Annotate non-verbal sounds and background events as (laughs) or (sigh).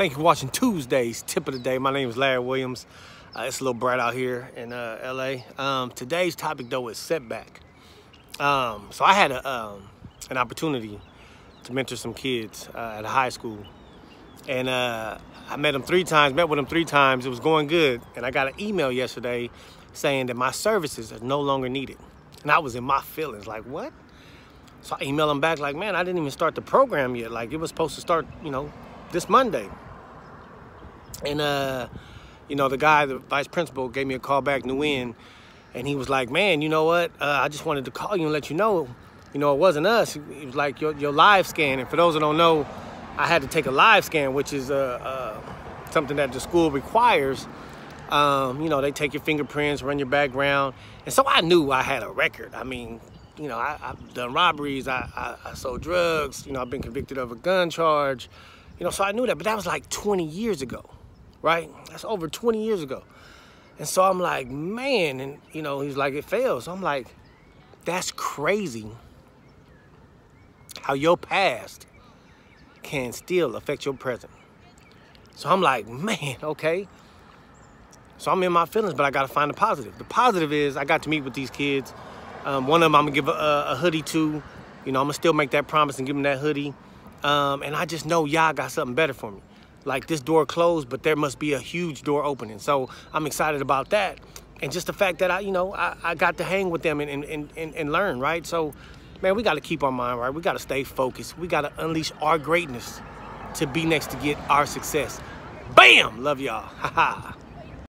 Thank you for watching Tuesday's Tip of the Day. My name is Larry Williams. Uh, it's a little bright out here in uh, LA. Um, today's topic though is setback. Um, so I had a, um, an opportunity to mentor some kids uh, at a high school. And uh, I met them three times, met with them three times. It was going good. And I got an email yesterday saying that my services are no longer needed. And I was in my feelings like, what? So I emailed them back like, man, I didn't even start the program yet. Like it was supposed to start, you know, this Monday. And, uh, you know, the guy, the vice principal, gave me a call back, New In, and he was like, man, you know what? Uh, I just wanted to call you and let you know, you know, it wasn't us. It was like your, your live scan. And for those that don't know, I had to take a live scan, which is uh, uh, something that the school requires. Um, you know, they take your fingerprints, run your background. And so I knew I had a record. I mean, you know, I, have done robberies, I, I, I sold drugs, you know, I've been convicted of a gun charge. You know, so I knew that, but that was like 20 years ago right? That's over 20 years ago. And so I'm like, man, and you know, he's like, it fails. I'm like, that's crazy how your past can still affect your present. So I'm like, man, (laughs) okay. So I'm in my feelings, but I gotta find the positive. The positive is I got to meet with these kids. Um, one of them I'm gonna give a, a, hoodie to. You know, I'm gonna still make that promise and give them that hoodie. Um, and I just know y'all got something better for me like this door closed, but there must be a huge door opening. So I'm excited about that. And just the fact that I, you know, I, I got to hang with them and, and, and, and learn, right? So, man, we got to keep our mind right. We got to stay focused. We got to unleash our greatness to be next to get our success. Bam! Love y'all. Ha ha.